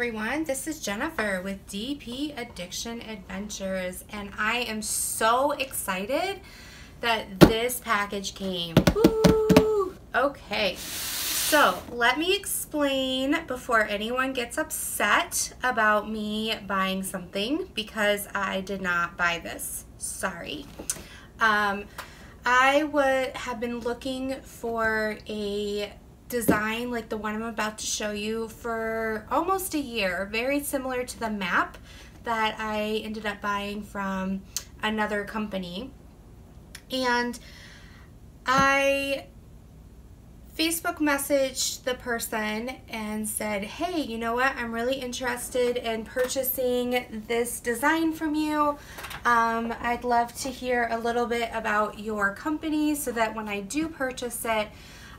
everyone, this is Jennifer with DP Addiction Adventures and I am so excited that this package came. Woo! Okay, so let me explain before anyone gets upset about me buying something because I did not buy this. Sorry. Um, I would have been looking for a design like the one I'm about to show you for almost a year, very similar to the map that I ended up buying from another company. And I Facebook messaged the person and said, hey, you know what? I'm really interested in purchasing this design from you. Um, I'd love to hear a little bit about your company so that when I do purchase it,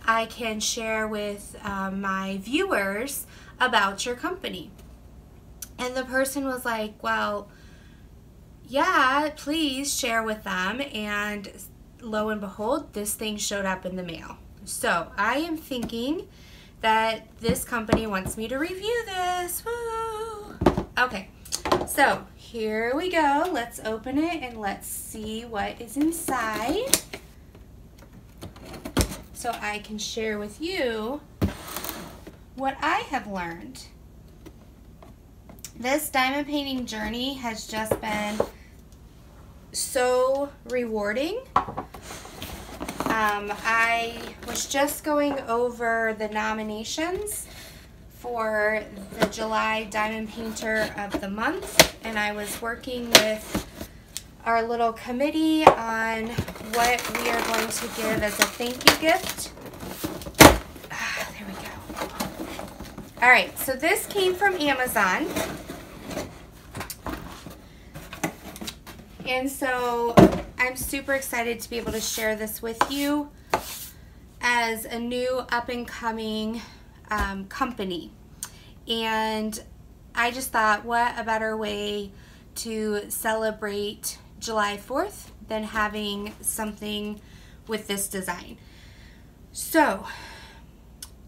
I can share with um, my viewers about your company. And the person was like, well, yeah, please share with them. And lo and behold, this thing showed up in the mail. So I am thinking that this company wants me to review this. Woo! Okay, so here we go. Let's open it and let's see what is inside so I can share with you what I have learned. This diamond painting journey has just been so rewarding. Um, I was just going over the nominations for the July Diamond Painter of the Month, and I was working with our little committee on what we are going to give as a thank you gift. Ah, there we go. All right, so this came from Amazon. And so I'm super excited to be able to share this with you as a new up and coming um, company. And I just thought, what a better way to celebrate July 4th than having something with this design. So,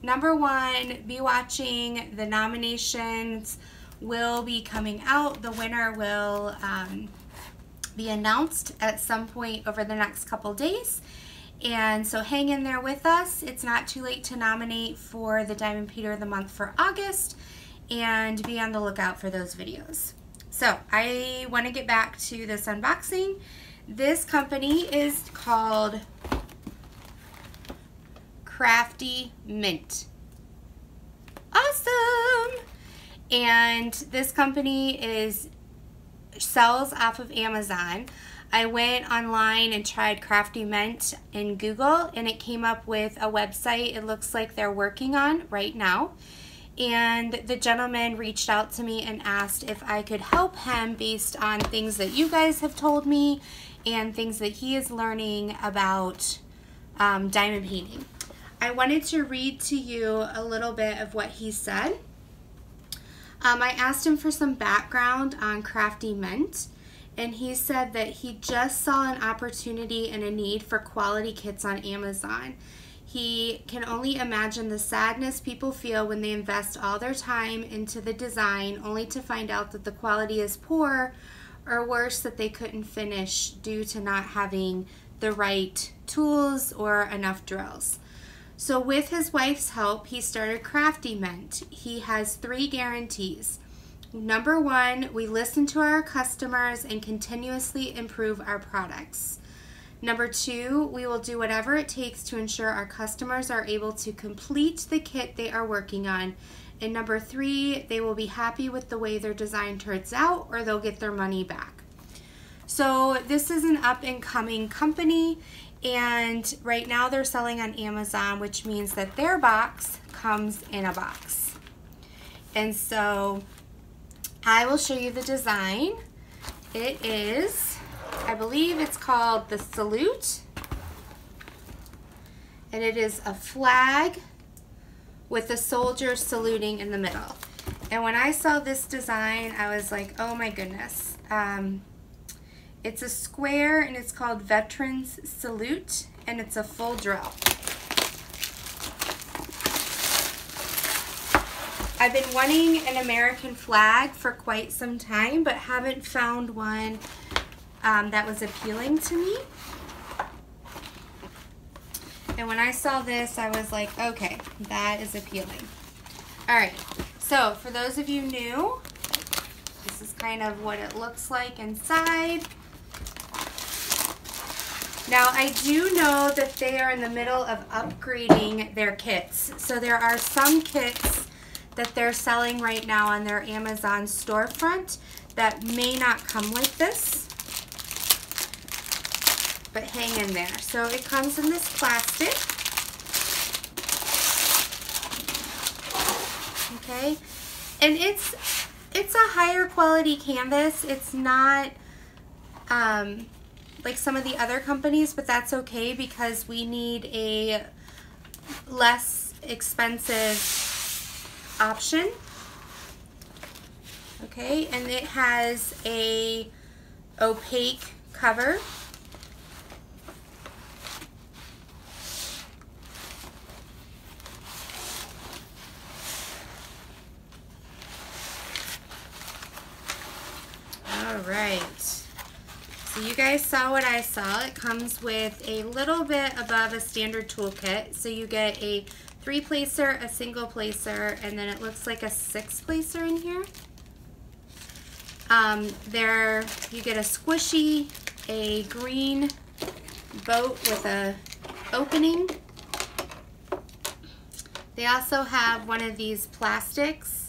number one, be watching. The nominations will be coming out. The winner will um, be announced at some point over the next couple days. And so hang in there with us. It's not too late to nominate for the Diamond Painter of the Month for August and be on the lookout for those videos. So I want to get back to this unboxing. This company is called Crafty Mint. Awesome! And this company is sells off of Amazon. I went online and tried Crafty Mint in Google and it came up with a website it looks like they're working on right now and the gentleman reached out to me and asked if I could help him based on things that you guys have told me and things that he is learning about um, diamond painting. I wanted to read to you a little bit of what he said. Um, I asked him for some background on Crafty Mint and he said that he just saw an opportunity and a need for quality kits on Amazon he can only imagine the sadness people feel when they invest all their time into the design only to find out that the quality is poor or worse that they couldn't finish due to not having the right tools or enough drills. So with his wife's help, he started Crafty Mint. He has three guarantees. Number one, we listen to our customers and continuously improve our products. Number two, we will do whatever it takes to ensure our customers are able to complete the kit they are working on. And number three, they will be happy with the way their design turns out or they'll get their money back. So this is an up and coming company and right now they're selling on Amazon, which means that their box comes in a box. And so I will show you the design. It is I believe it's called the Salute. And it is a flag with a soldier saluting in the middle. And when I saw this design, I was like, oh my goodness. Um, it's a square and it's called Veterans Salute and it's a full drill. I've been wanting an American flag for quite some time, but haven't found one um, that was appealing to me. And when I saw this, I was like, okay, that is appealing. All right, so for those of you new, this is kind of what it looks like inside. Now, I do know that they are in the middle of upgrading their kits. So there are some kits that they're selling right now on their Amazon storefront that may not come like this but hang in there. So it comes in this plastic. Okay, and it's it's a higher quality canvas. It's not um, like some of the other companies, but that's okay because we need a less expensive option. Okay, and it has a opaque cover right. So you guys saw what I saw. It comes with a little bit above a standard toolkit. So you get a three placer, a single placer, and then it looks like a six placer in here. Um, there you get a squishy, a green boat with a opening. They also have one of these plastics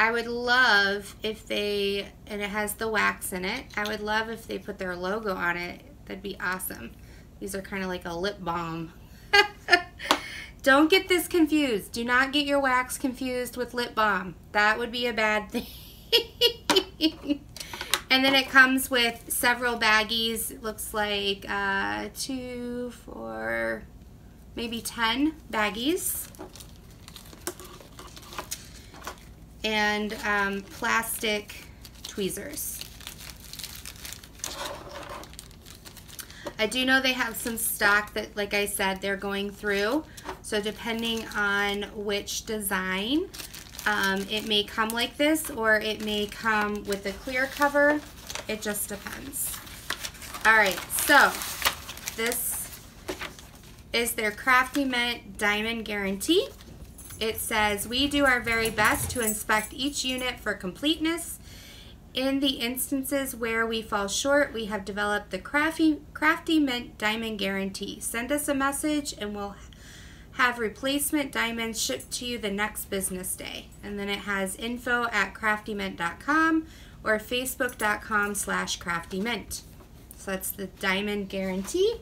I would love if they, and it has the wax in it, I would love if they put their logo on it. That'd be awesome. These are kind of like a lip balm. Don't get this confused. Do not get your wax confused with lip balm. That would be a bad thing. and then it comes with several baggies. It looks like uh, two, four, maybe 10 baggies and um, plastic tweezers. I do know they have some stock that, like I said, they're going through. So depending on which design, um, it may come like this or it may come with a clear cover. It just depends. All right, so this is their Crafty Mint Diamond Guarantee. It says, we do our very best to inspect each unit for completeness. In the instances where we fall short, we have developed the Crafty, Crafty Mint Diamond Guarantee. Send us a message and we'll have replacement diamonds shipped to you the next business day. And then it has info at craftymint.com or facebook.com slash craftymint. So that's the diamond guarantee.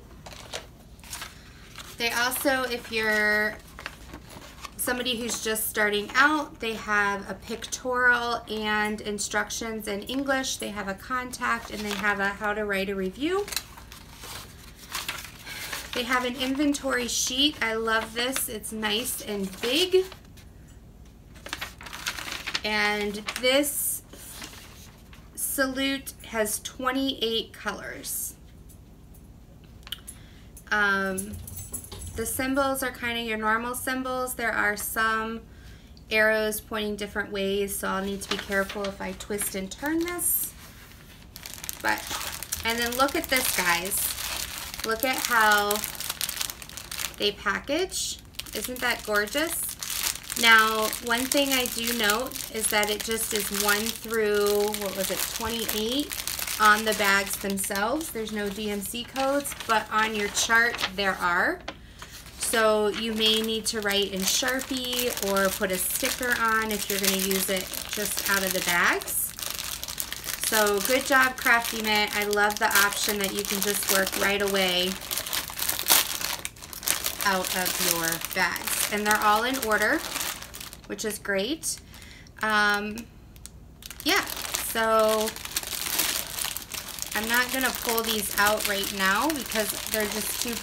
They also, if you're somebody who's just starting out, they have a pictorial and instructions in English. They have a contact and they have a how to write a review. They have an inventory sheet. I love this. It's nice and big. And this salute has 28 colors. Um, the symbols are kind of your normal symbols. There are some arrows pointing different ways, so I'll need to be careful if I twist and turn this. But, and then look at this, guys. Look at how they package. Isn't that gorgeous? Now, one thing I do note is that it just is 1 through, what was it, 28 on the bags themselves. There's no DMC codes, but on your chart there are. So you may need to write in Sharpie or put a sticker on if you're going to use it just out of the bags. So good job Crafty Mint. I love the option that you can just work right away out of your bags. And they're all in order, which is great. Um, yeah, so I'm not going to pull these out right now because they're just too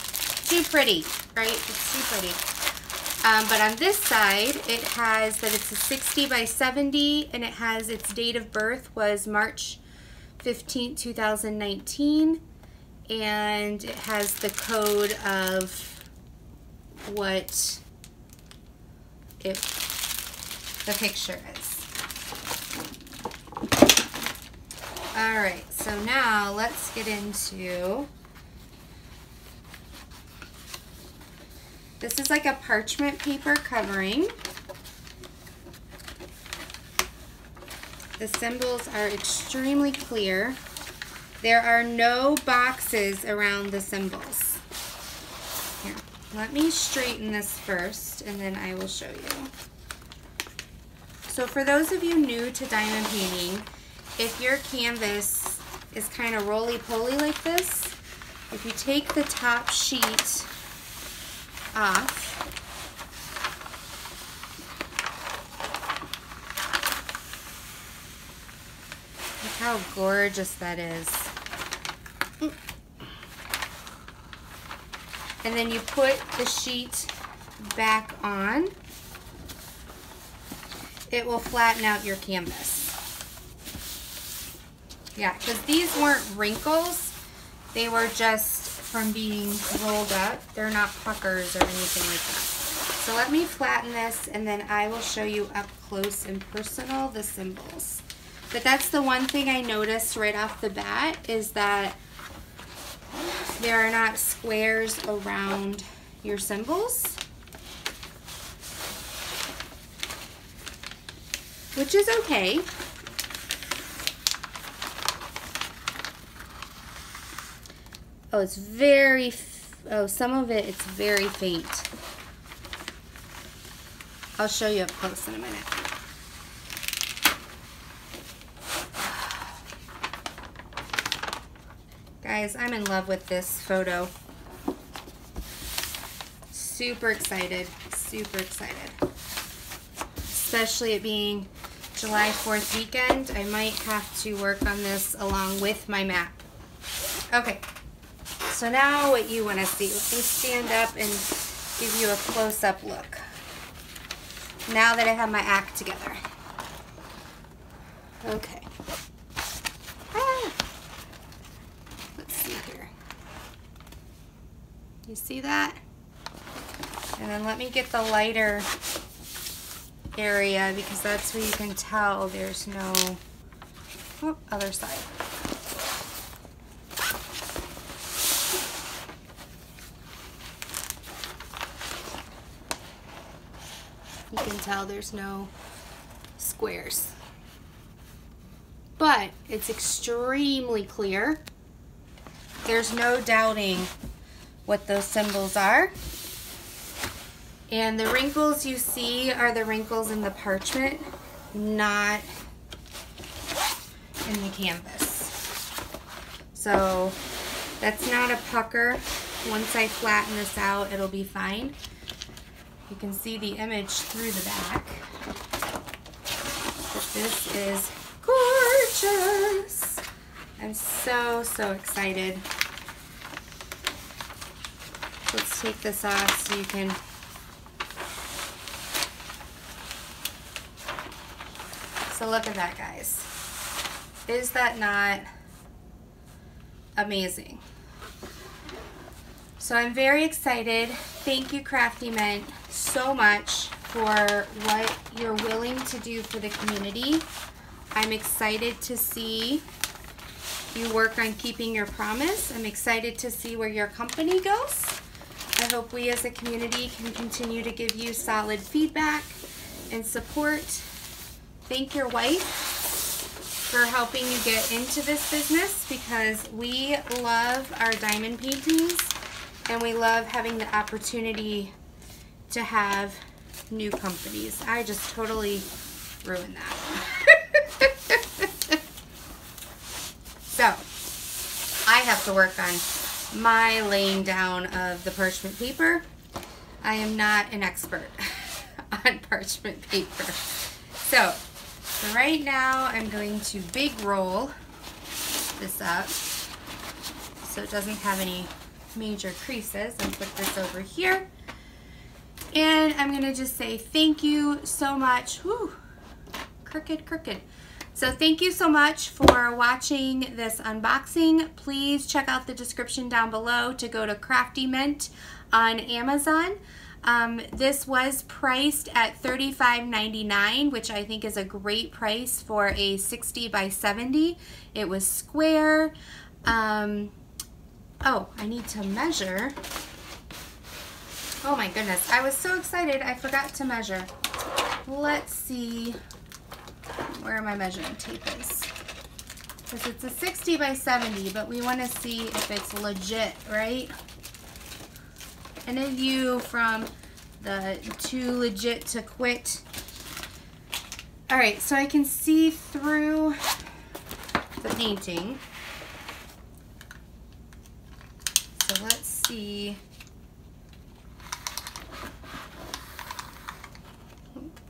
too pretty, right? It's too pretty. Um, but on this side, it has that it's a 60 by 70, and it has its date of birth was March 15, 2019, and it has the code of what it the picture is. All right, so now let's get into, this is like a parchment paper covering. The symbols are extremely clear. There are no boxes around the symbols. Here, let me straighten this first and then I will show you. So for those of you new to diamond painting, if your canvas is kind of roly-poly like this, if you take the top sheet off, look how gorgeous that is. And then you put the sheet back on, it will flatten out your canvas. Yeah, because these weren't wrinkles. They were just from being rolled up. They're not puckers or anything like that. So let me flatten this and then I will show you up close and personal the symbols. But that's the one thing I noticed right off the bat is that there are not squares around your symbols. Which is okay. Oh, it's very, oh, some of it, it's very faint. I'll show you up close in a minute. Guys, I'm in love with this photo. Super excited, super excited. Especially it being July 4th weekend, I might have to work on this along with my map. Okay, so now what you want to see, let me stand up and give you a close-up look. Now that I have my act together. Okay. Ah. Let's see here. You see that? And then let me get the lighter area because that's where you can tell there's no, oh, other side. Can tell there's no squares. But it's extremely clear. There's no doubting what those symbols are. And the wrinkles you see are the wrinkles in the parchment, not in the canvas. So that's not a pucker. Once I flatten this out, it'll be fine. You can see the image through the back. This is gorgeous. I'm so, so excited. Let's take this off so you can So look at that, guys. Is that not amazing? So I'm very excited. Thank you, Crafty Mint so much for what you're willing to do for the community. I'm excited to see you work on keeping your promise. I'm excited to see where your company goes. I hope we as a community can continue to give you solid feedback and support. Thank your wife for helping you get into this business because we love our diamond paintings and we love having the opportunity to have new companies. I just totally ruined that. so, I have to work on my laying down of the parchment paper. I am not an expert on parchment paper. So, right now I'm going to big roll this up so it doesn't have any major creases and put this over here. And I'm to just say thank you so much. Whew, crooked, crooked. So thank you so much for watching this unboxing. Please check out the description down below to go to Crafty Mint on Amazon. Um, this was priced at $35.99, which I think is a great price for a 60 by 70. It was square. Um, oh, I need to measure. Oh my goodness, I was so excited I forgot to measure. Let's see where my measuring tape is. Because it's a 60 by 70, but we want to see if it's legit, right? Any of you from the too legit to quit. All right, so I can see through the painting. So let's see.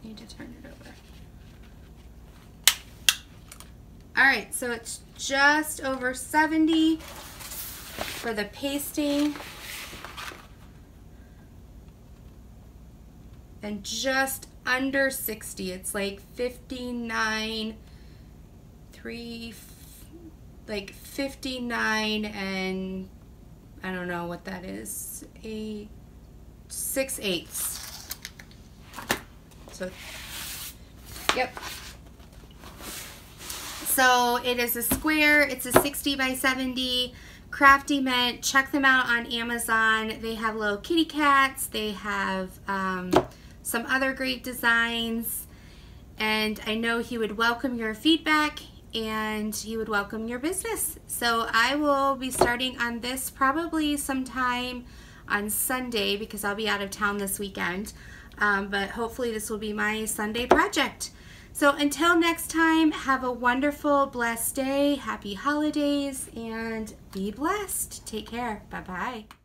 need to turn it over. All right, so it's just over 70 for the pasting. and just under 60. It's like 59, 3, like 59 and I don't know what that is, a 6 eighths. So, yep. So it is a square, it's a 60 by 70, Crafty Mint. Check them out on Amazon. They have little kitty cats. They have um, some other great designs. And I know he would welcome your feedback and he would welcome your business. So I will be starting on this probably sometime on Sunday because I'll be out of town this weekend. Um, but hopefully this will be my Sunday project. So until next time, have a wonderful, blessed day, happy holidays, and be blessed. Take care. Bye-bye.